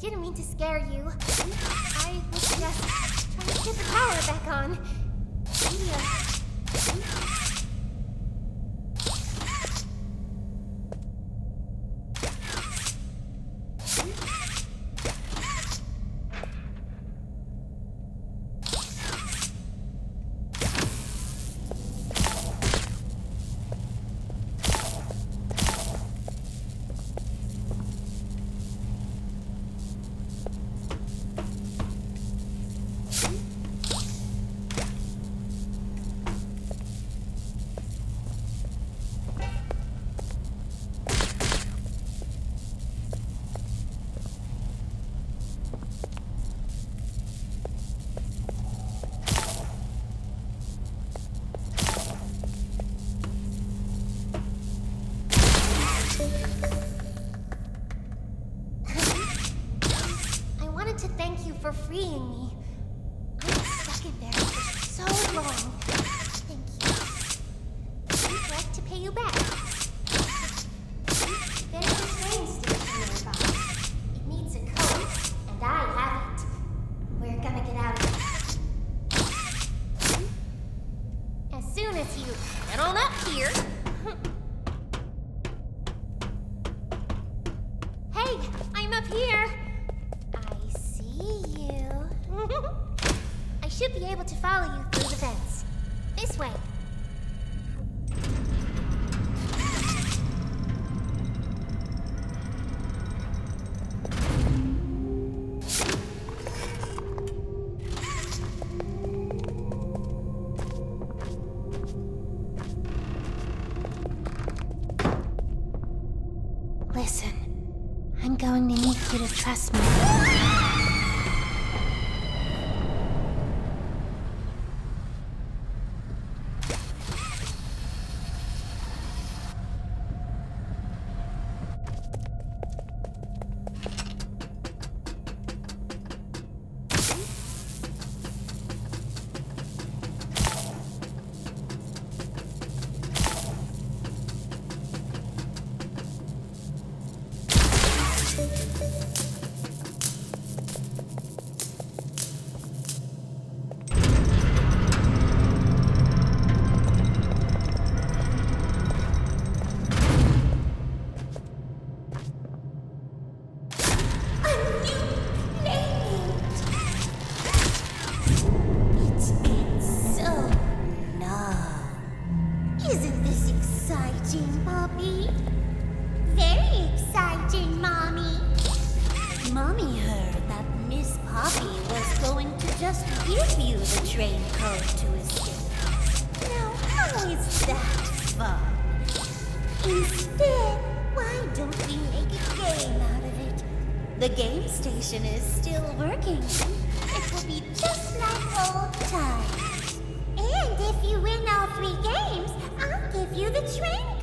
didn't mean to scare you. I was just trying to get the power back on. Yeah. For freeing me. I was stuck in there for so long. Thank you. I'd like to pay you back. There's a train station nearby. It needs a code, and I have it. We're gonna get out of here. As soon as you get on up here. hey, I'm up here. I should be able to follow you through the vents. This way. Listen, I'm going to need you to trust me. Isn't this exciting, Poppy? Very exciting, Mommy. Mommy heard that Miss Poppy was going to just give you the train code to escape. Now, how is that fun? Instead, why don't we make a game out of it? The game station is still working. It will be just like old times. And if you win all three games, train